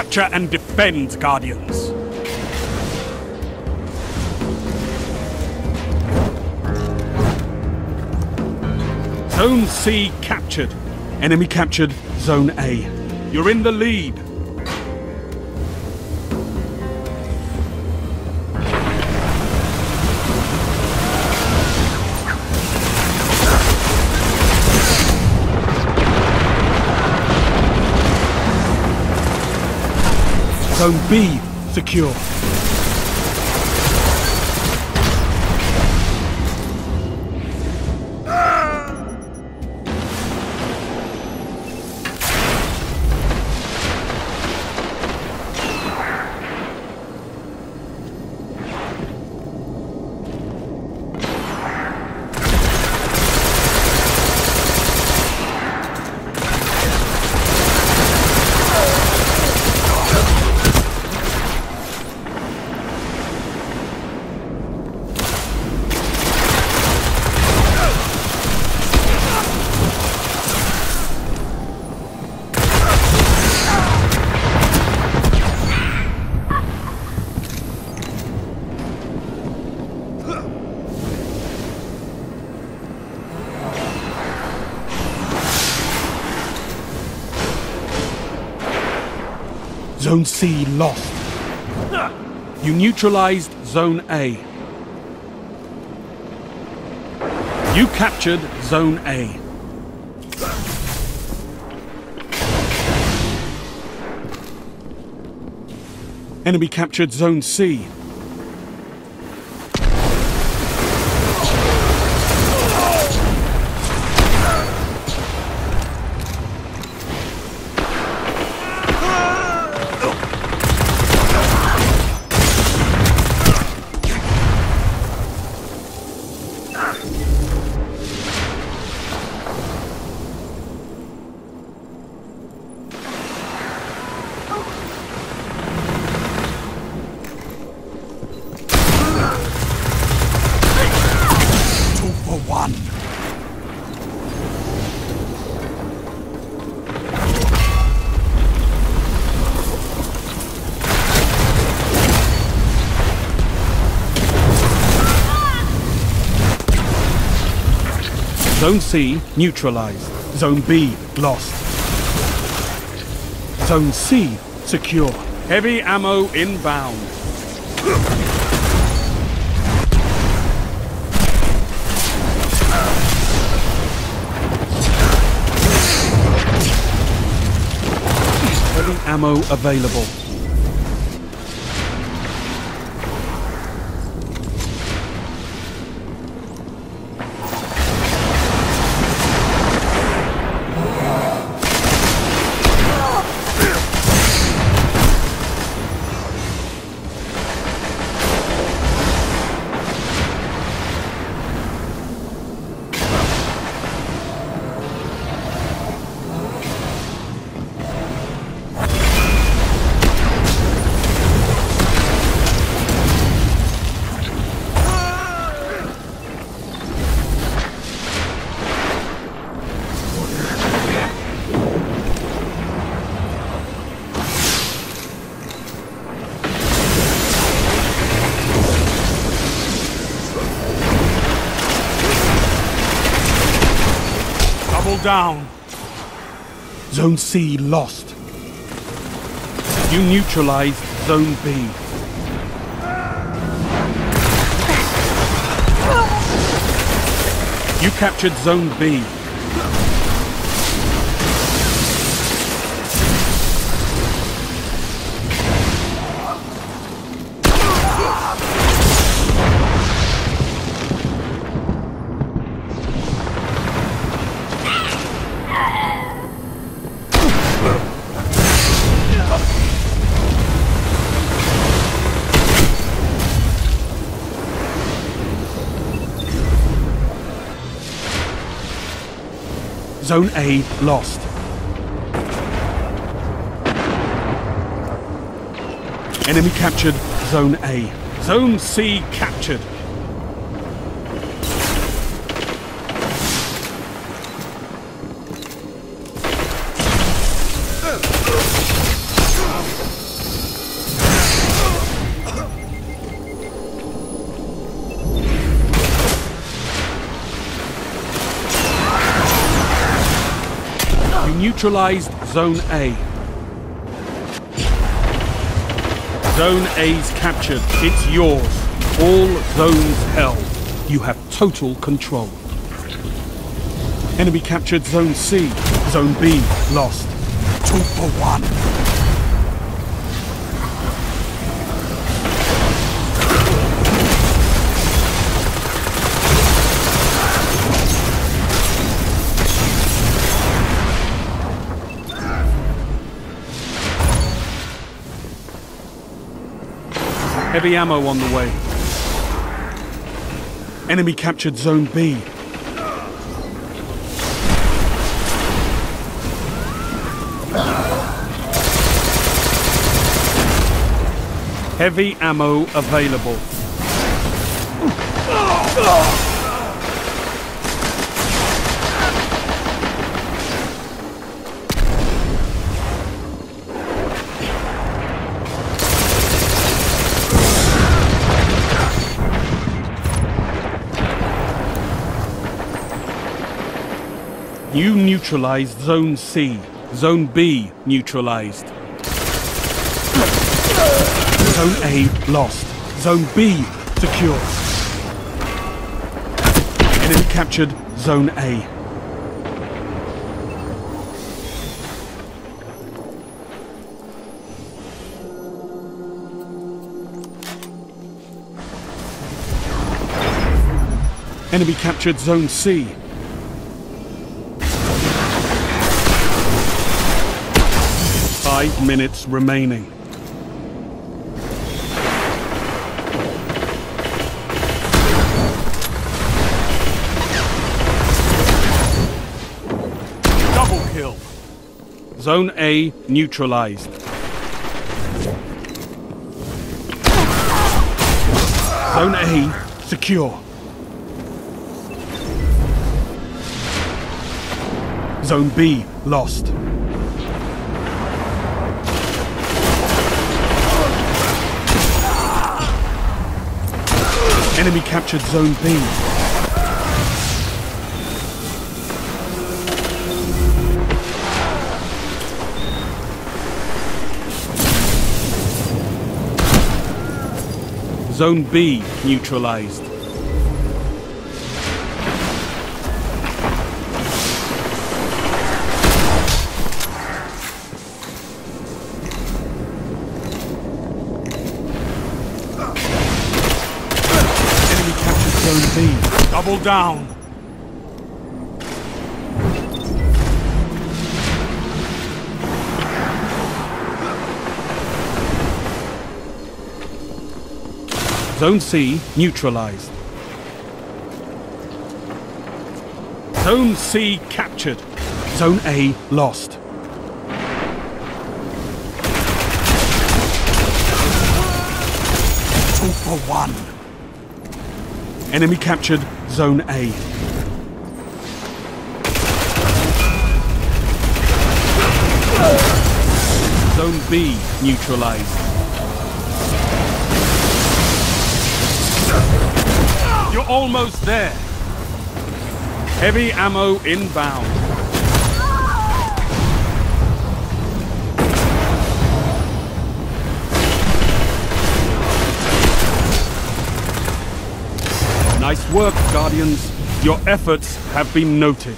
Capture and defend, Guardians. Zone C captured. Enemy captured Zone A. You're in the lead. Zone B secure. Zone C lost. You neutralized Zone A. You captured Zone A. Enemy captured Zone C. one. Zone C neutralized. Zone B lost. Zone C secure. Heavy ammo inbound. Ammo available. Double down. Zone C lost. You neutralized Zone B. You captured Zone B. Zone A lost. Enemy captured Zone A. Zone C captured. Neutralized Zone A. Zone A's captured. It's yours. All zones held. You have total control. Enemy captured Zone C. Zone B lost. Two for one. Heavy ammo on the way. Enemy captured Zone B. Heavy ammo available. You neutralized Zone C. Zone B neutralized. Zone A lost. Zone B secure. Enemy captured Zone A. Enemy captured Zone C. Five minutes remaining. Double kill. Zone A neutralized. Zone A secure. Zone B lost. Enemy captured Zone B. Zone B neutralized. Double down. Zone C neutralized. Zone C captured. Zone A lost. Two for one. Enemy captured Zone A. Zone B neutralized. You're almost there. Heavy ammo inbound. Work, Guardians. Your efforts have been noted.